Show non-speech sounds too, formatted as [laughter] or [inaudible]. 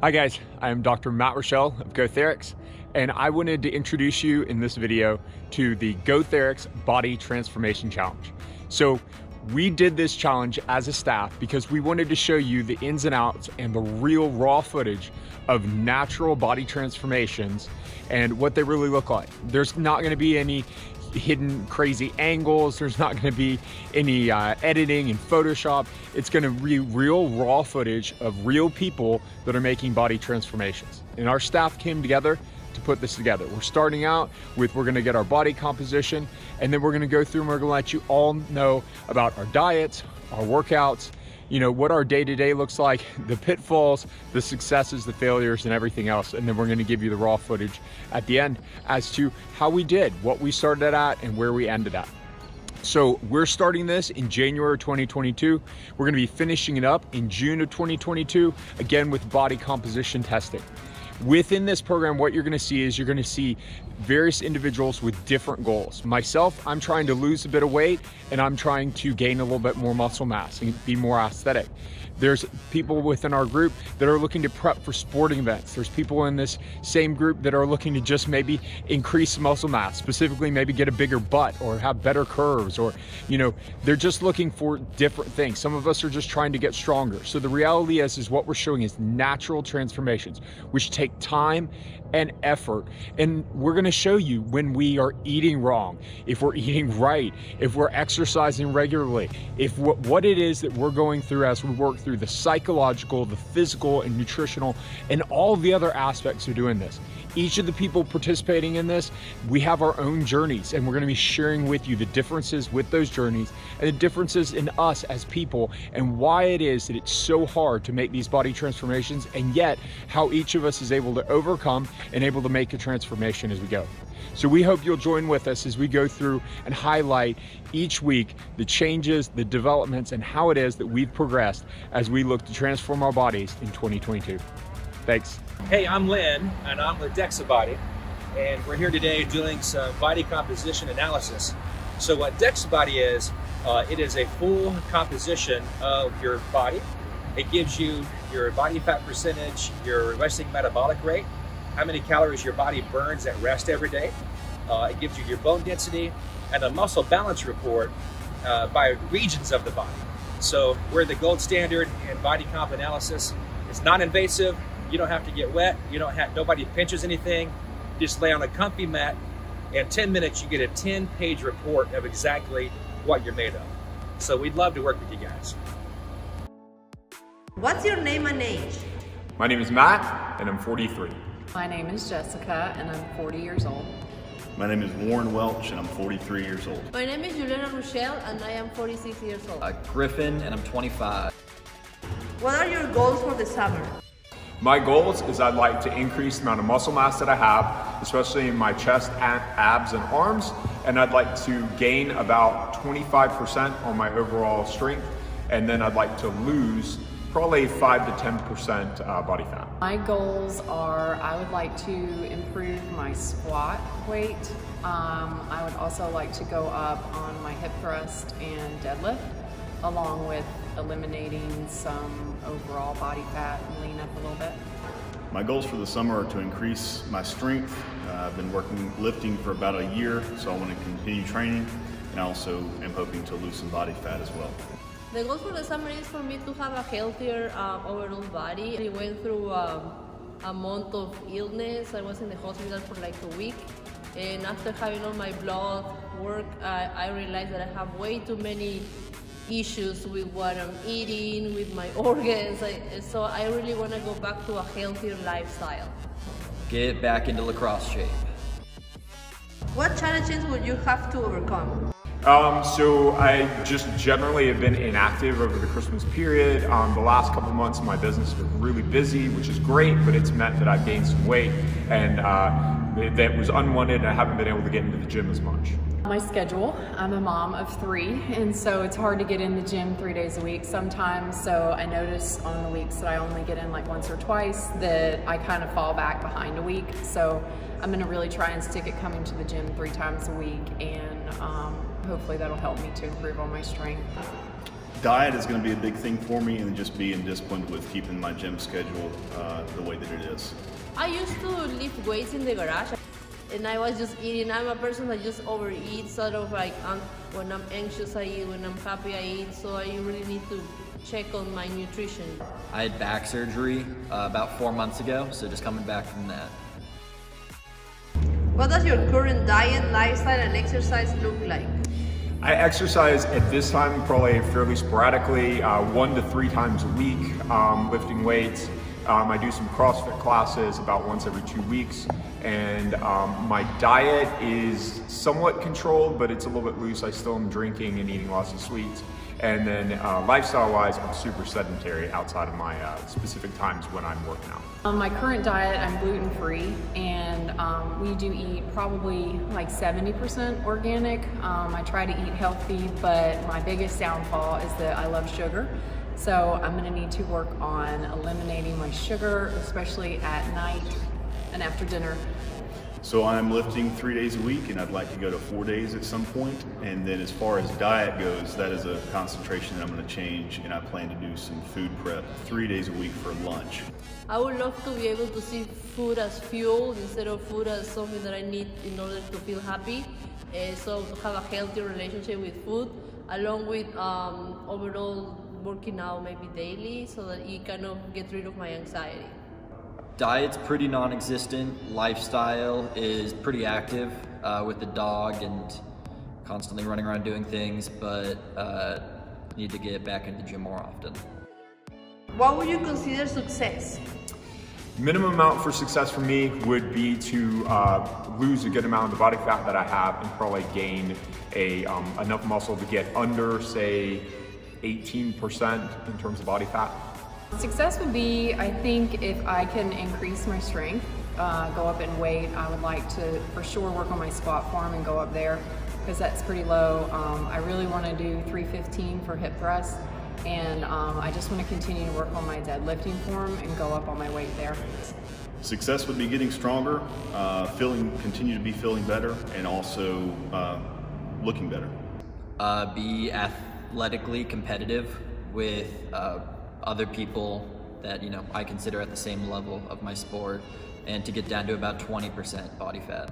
Hi guys, I am Dr. Matt Rochelle of GoTherex, and I wanted to introduce you in this video to the GoTherex Body Transformation Challenge. So we did this challenge as a staff because we wanted to show you the ins and outs and the real raw footage of natural body transformations and what they really look like. There's not gonna be any hidden crazy angles. There's not gonna be any uh, editing in Photoshop. It's gonna be real raw footage of real people that are making body transformations. And our staff came together to put this together. We're starting out with, we're gonna get our body composition, and then we're gonna go through and we're gonna let you all know about our diets, our workouts, you know, what our day-to-day -day looks like, the pitfalls, the successes, the failures, and everything else. And then we're gonna give you the raw footage at the end as to how we did, what we started at, and where we ended at. So we're starting this in January 2022. We're gonna be finishing it up in June of 2022, again with body composition testing. Within this program, what you're gonna see is you're gonna see various individuals with different goals. Myself, I'm trying to lose a bit of weight and I'm trying to gain a little bit more muscle mass and be more aesthetic. There's people within our group that are looking to prep for sporting events. There's people in this same group that are looking to just maybe increase muscle mass, specifically maybe get a bigger butt or have better curves or, you know, they're just looking for different things. Some of us are just trying to get stronger. So the reality is, is what we're showing is natural transformations, which take time and effort. And we're gonna show you when we are eating wrong, if we're eating right, if we're exercising regularly, if what it is that we're going through as we work through the psychological, the physical, and nutritional, and all the other aspects of doing this. Each of the people participating in this, we have our own journeys, and we're gonna be sharing with you the differences with those journeys and the differences in us as people, and why it is that it's so hard to make these body transformations, and yet how each of us is able to overcome and able to make a transformation as we go. So we hope you'll join with us as we go through and highlight each week the changes, the developments, and how it is that we've progressed as we look to transform our bodies in 2022. Thanks. Hey, I'm Lynn, and I'm with DexaBody, and we're here today doing some body composition analysis. So what DexaBody is, uh, it is a full composition of your body. It gives you your body fat percentage, your resting metabolic rate, how many calories your body burns at rest every day. Uh, it gives you your bone density and a muscle balance report uh, by regions of the body. So we're the gold standard in body comp analysis. It's non-invasive. You don't have to get wet. You don't have nobody pinches anything. just lay on a comfy mat. In 10 minutes, you get a 10-page report of exactly what you're made of. So we'd love to work with you guys. What's your name and age? My name is Matt, and I'm 43. My name is Jessica, and I'm 40 years old. My name is Warren Welch, and I'm 43 years old. My name is Giuliana Rochelle, and I am 46 years old. Uh, Griffin, and I'm 25. What are your goals for the summer? My goals is I'd like to increase the amount of muscle mass that I have, especially in my chest, abs, and arms, and I'd like to gain about 25% on my overall strength, and then I'd like to lose probably 5 to 10% uh, body fat. My goals are I would like to improve my squat weight. Um, I would also like to go up on my hip thrust and deadlift, along with eliminating some overall body fat and lean up a little bit. My goals for the summer are to increase my strength. Uh, I've been working lifting for about a year, so I want to continue training, and I also am hoping to lose some body fat as well. The goal for the summer is for me to have a healthier um, overall body. I went through um, a month of illness. I was in the hospital for like a week. And after having all my blood work, I, I realized that I have way too many issues with what I'm eating, with my [laughs] organs. I, so I really want to go back to a healthier lifestyle. Get back into lacrosse shape. What challenges would you have to overcome? Um, so I just generally have been inactive over the Christmas period. Um, the last couple months my business was really busy, which is great, but it's meant that I've gained some weight and uh, that was unwanted and I haven't been able to get into the gym as much. My schedule, I'm a mom of three, and so it's hard to get in the gym three days a week sometimes. So I notice on the weeks that I only get in like once or twice that I kind of fall back behind a week. So I'm gonna really try and stick at coming to the gym three times a week and um, hopefully that'll help me to improve on my strength. diet is going to be a big thing for me and just being disciplined with keeping my gym schedule uh, the way that it is. I used to lift weights in the garage and I was just eating. I'm a person that just overeats, sort of like um, when I'm anxious, I eat, when I'm happy, I eat. So I really need to check on my nutrition. I had back surgery uh, about four months ago, so just coming back from that. What does your current diet, lifestyle, and exercise look like? I exercise at this time probably fairly sporadically, uh, one to three times a week, um, lifting weights. Um, I do some CrossFit classes about once every two weeks, and um, my diet is somewhat controlled, but it's a little bit loose. I still am drinking and eating lots of sweets. And then uh, lifestyle-wise, I'm super sedentary outside of my uh, specific times when I'm working out. On my current diet, I'm gluten free, and um, we do eat probably like 70% organic. Um, I try to eat healthy, but my biggest downfall is that I love sugar. So I'm gonna need to work on eliminating my sugar, especially at night and after dinner. So I'm lifting three days a week and I'd like to go to four days at some point. And then as far as diet goes, that is a concentration that I'm gonna change and I plan to do some food prep three days a week for lunch. I would love to be able to see food as fuel instead of food as something that I need in order to feel happy. Uh, so to have a healthy relationship with food, along with um, overall working out maybe daily, so that it kind of get rid of my anxiety. Diet's pretty non-existent. Lifestyle is pretty active uh, with the dog and constantly running around doing things, but uh, need to get back into the gym more often. What would you consider success? Minimum amount for success for me would be to uh, lose a good amount of the body fat that I have and probably gain a um, enough muscle to get under, say, 18% in terms of body fat. Success would be, I think, if I can increase my strength, uh, go up in weight. I would like to, for sure, work on my squat form and go up there because that's pretty low. Um, I really want to do 315 for hip thrust, and um, I just want to continue to work on my deadlifting form and go up on my weight there. Success would be getting stronger, uh, feeling, continue to be feeling better, and also uh, looking better. Uh, be athletically competitive with uh, other people that you know I consider at the same level of my sport, and to get down to about 20% body fat.